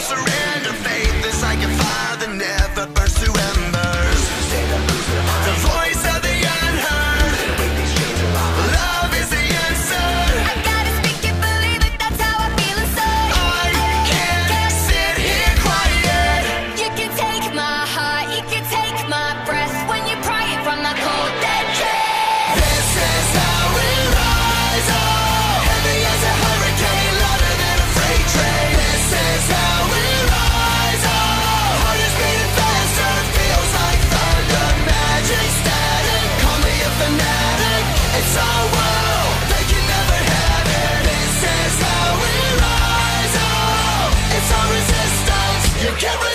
surrender. Faith is like a father. Carry.